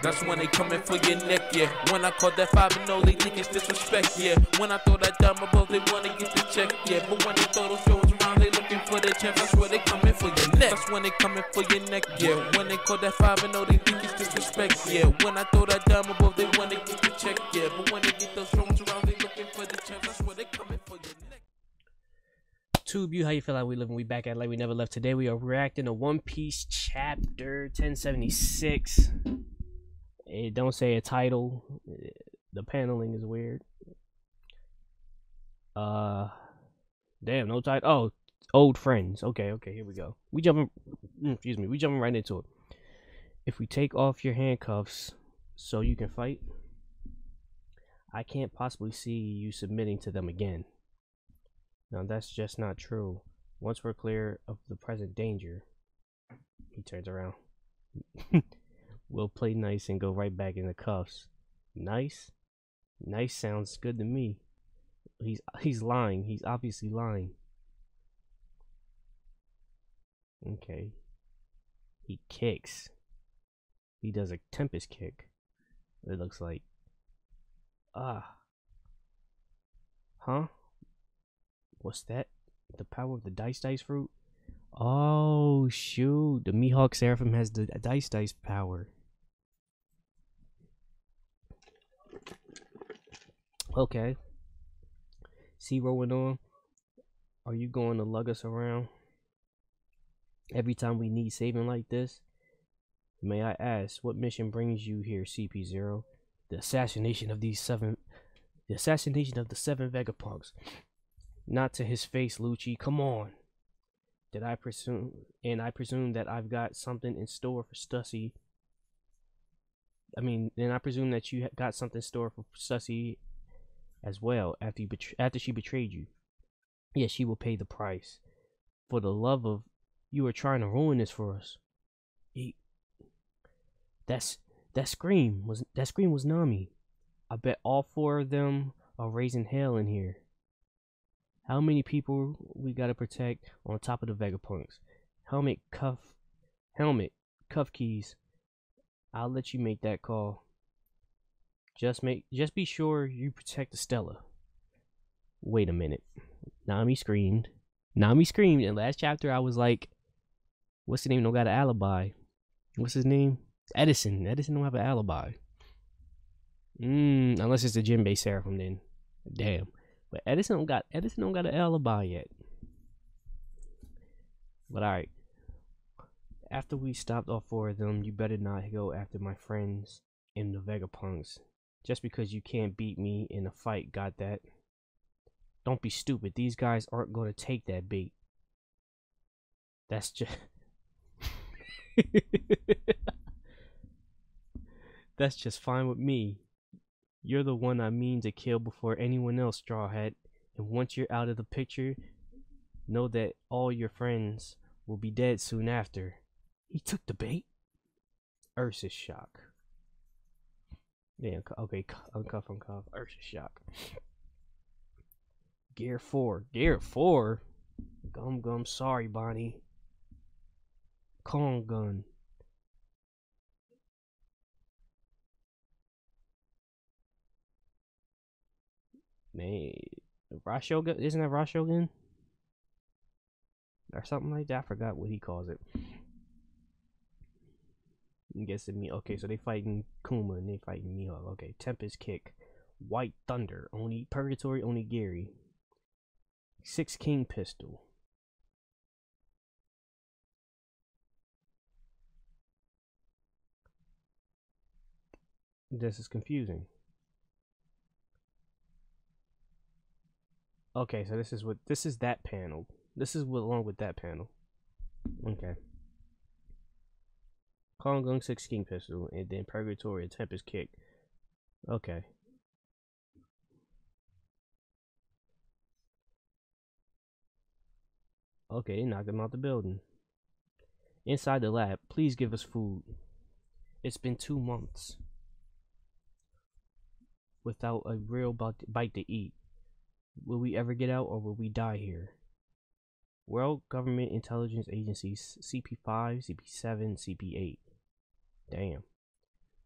That's when they coming for your neck, yeah. When I call that five and no, they think it's disrespect, yeah. When I throw that dime above, they wanna get the check, yeah. But when they throw those shows around, they looking for the chance. That's where they coming for your neck. That's when they coming for your neck, yeah. When they call that five and no, they think it's disrespect, yeah. When I throw that dime above, they wanna get the check, yeah. But when they get those shows around, they looking for the chance. That's where they coming for your neck. Tube you, how you feel like we living? We back at like we never left. Today we are reacting to One Piece chapter 1076. It don't say a title. The paneling is weird. Uh, damn, no title. Oh, old friends. Okay, okay, here we go. We jumping. mm, Excuse me. We jumping right into it. If we take off your handcuffs so you can fight, I can't possibly see you submitting to them again. Now that's just not true. Once we're clear of the present danger, he turns around. we'll play nice and go right back in the cuffs. Nice? Nice sounds good to me. He's he's lying. He's obviously lying. Okay. He kicks. He does a tempest kick. It looks like. Ah. Huh? What's that? The power of the dice dice fruit? Oh shoot! The Mihawk Seraphim has the dice dice power. Okay. See rolling on. Are you going to lug us around every time we need saving like this? May I ask, what mission brings you here, CP0? The assassination of these seven, the assassination of the seven Vegapunks. Not to his face, Lucci. Come on. Did I presume, and I presume that I've got something in store for Stussy. I mean, and I presume that you got something in store for Stussy as well after you after she betrayed you. Yes, she will pay the price. For the love of, you are trying to ruin this for us. He, that's that scream was that scream was Nami. I bet all four of them are raising hell in here. How many people we gotta protect on top of the Vegapunks? Helmet, cuff, helmet, cuff keys. I'll let you make that call. Just make, just be sure you protect Estella. Wait a minute. Nami screamed. Nami screamed. In last chapter, I was like, "What's the name? Don't got an alibi. What's his name? Edison. Edison don't have an alibi. Mm, unless it's the Jinbei Seraphim, then. Damn. But Edison don't got Edison don't got an alibi yet. But alright. After we stopped all four of them, you better not go after my friends in the Vegapunks. Just because you can't beat me in a fight, got that? Don't be stupid. These guys aren't gonna take that bait. That's just That's just fine with me. You're the one I mean to kill before anyone else, Straw Hat. And once you're out of the picture, know that all your friends will be dead soon after. He took the bait. Ursus shock. Yeah, okay, cu- uncuff, uncuff. Ursus shock. Gear 4. Gear 4? Gum gum, sorry, Bonnie. Kong gun. Man, Rashogun isn't that Rashogun? Or something like that. I forgot what he calls it. I'm guessing me. Okay, so they fighting Kuma and they fighting Mihawk. Okay, Tempest Kick, White Thunder, only Purgatory, Onigiri. Six King Pistol. This is confusing. Okay, so this is what this is that panel. This is what along with that panel. Okay. Kong Gun six king pistol and then purgatory and tempest kick. Okay. Okay, knocked him out the building. Inside the lab, please give us food. It's been two months without a real bite to eat. Will we ever get out or will we die here? World Government Intelligence Agencies CP5, CP7, CP8. Damn.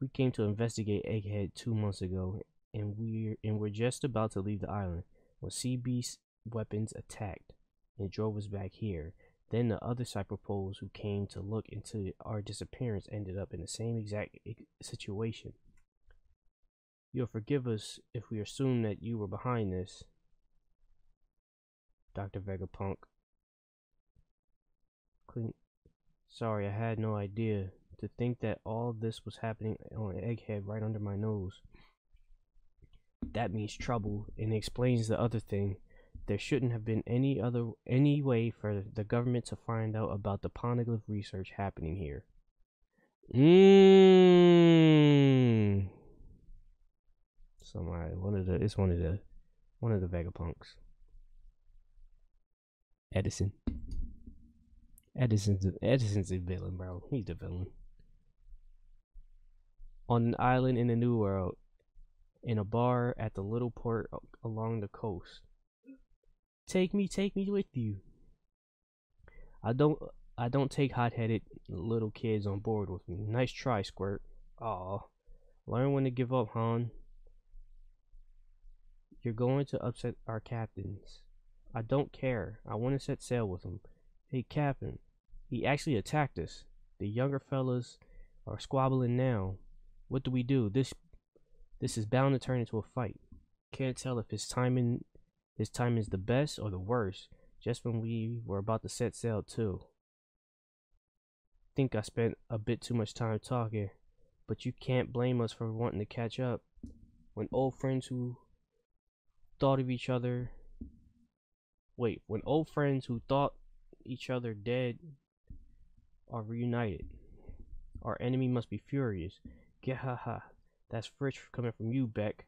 We came to investigate Egghead two months ago, and we're and we're just about to leave the island when CB's weapons attacked and drove us back here. Then the other Cipher Pols who came to look into our disappearance ended up in the same exact situation. You'll forgive us if we assume that you were behind this, Dr. Vegapunk. Clean. Sorry, I had no idea. To think that all this was happening on Egghead right under my nose. That means trouble, and explains the other thing. There shouldn't have been any other any way for the government to find out about the poneglyph research happening here. Mmm. Somebody, one of the, it's one of the, one of the Vegapunks. Edison. Edison's Edison's a villain, bro. He's the villain. On an island in the New World, in a bar at the little port along the coast. Take me, take me with you. I don't I don't take hot-headed little kids on board with me. Nice try, Squirt. Aw. Learn when to give up, Han. You're going to upset our captains. I don't care. I want to set sail with them. Hey, Captain. He actually attacked us. The younger fellas are squabbling now. What do we do? This this is bound to turn into a fight. Can't tell if his timing his time is the best or the worst. Just when we were about to set sail too. Think I spent a bit too much time talking, but you can't blame us for wanting to catch up. When old friends who thought of each other wait, when old friends who thought each other dead are reunited. Our enemy must be furious. Gahaha. That's rich coming from you, Beck.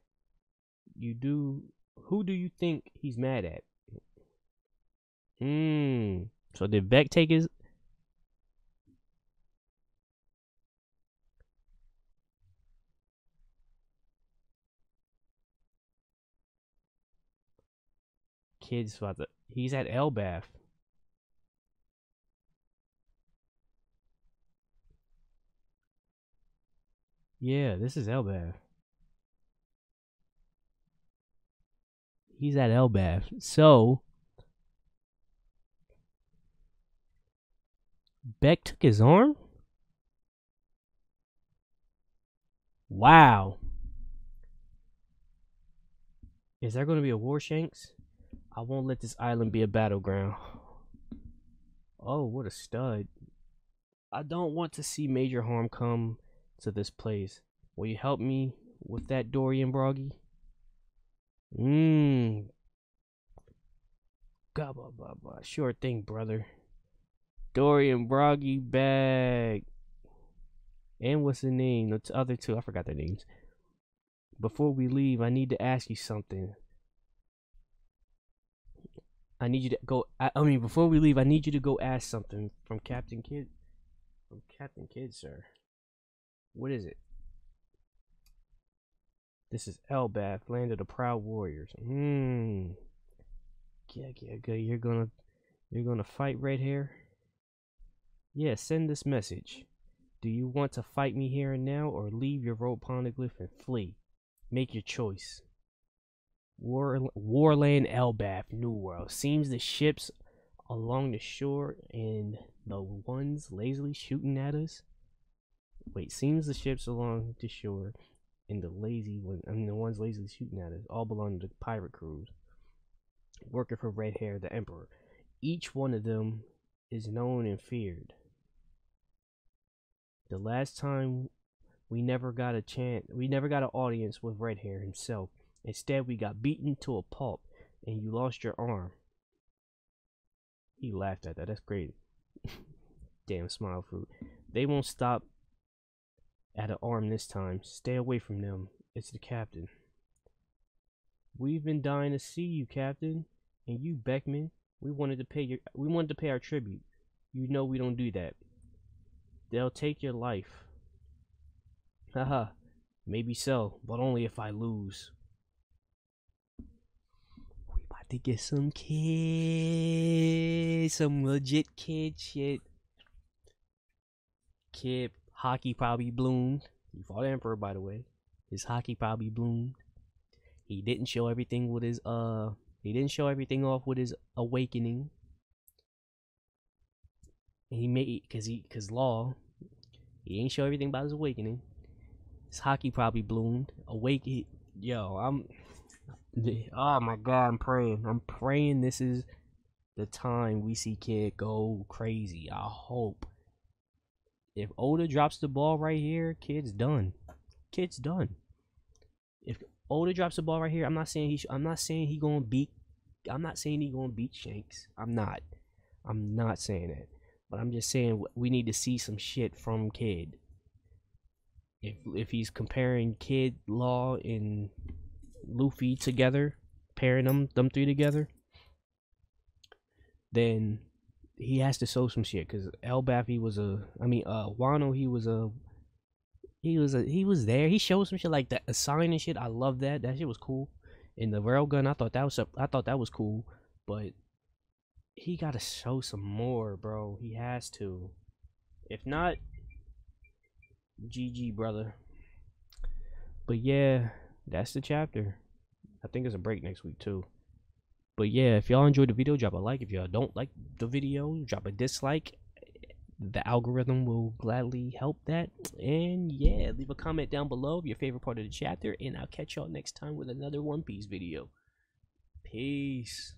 You do. Who do you think he's mad at? Hmm. So did Beck take his? Kids to. He's at Elbaf. Yeah, this is Elbaf. He's at Elbaf. So Beck took his arm? Wow. Is there going to be a War Shanks? I won't let this island be a battleground. Oh, what a stud. I don't want to see major harm come to this place. Will you help me with that, Dorry and Brogy? Mmm. Gabba baba. Sure thing, brother. Dorry and Brogy bag. And what's the name? The other two, I forgot their names. Before we leave, I need to ask you something. I need you to go. I, I mean, before we leave, I need you to go ask something from Captain Kid. From Captain Kid, sir. What is it? This is Elbaf, land of the proud warriors. Hmm. Yeah, yeah, yeah. You're gonna, you're gonna fight right here. Yeah, send this message. Do you want to fight me here and now, or leave your rope poneglyph and flee? Make your choice. War, Warland Elbaf, New World. Seems the ships along the shore and the ones lazily shooting at us Wait, seems the ships along the shore and the lazy one, I mean the ones lazily shooting at us, all belong to the pirate crews. Working for Red Hair, the Emperor. Each one of them is known and feared. The last time we never got a chance, we never got an audience with Red Hair himself. Instead, we got beaten to a pulp, and you lost your arm. He laughed at that. That's great. Damn smile fruit. They won't stop at an arm this time. Stay away from them. It's the captain. We've been dying to see you, Captain. And you, Beckman, we wanted to pay your we wanted to pay our tribute. You know we don't do that. They'll take your life. Haha. Maybe so, but only if I lose. We about to get some kids, some legit kid shit. Kid haki probably bloomed. He fought Emperor, by the way. His haki probably bloomed. He didn't show everything with his uh. He didn't show everything off with his awakening. And he made cause he cause law. He ain't show everything about his awakening. His hockey probably bloomed. Awake. He, yo, I'm. Oh my god, I'm praying. I'm praying this is the time we see Kid go crazy. I hope. If Oda drops the ball right here, Kid's done. Kid's done. If Oda drops the ball right here, I'm not saying he. Sh- I'm not saying he gonna beat. I'm not saying he gonna beat Shanks. I'm not. I'm not saying that. But I'm just saying we need to see some shit from Kid. If if he's comparing Kid, Law, and Luffy together, pairing them them three together, then he has to show some shit. Cause Elbaf he was a, I mean, uh, Wano he was a, he was a, he was there. He showed some shit like that, a sign and shit. I love that. That shit was cool. And the railgun, I thought that was, I thought that was cool. But he got to show some more, bro. He has to. If not, GG, brother. But yeah, that's the chapter. I think there's a break next week too. But yeah, if y'all enjoyed the video, drop a like. If y'all don't like the video, drop a dislike. The algorithm will gladly help that. And yeah, leave a comment down below of your favorite part of the chapter. And I'll catch y'all next time with another One Piece video. Peace.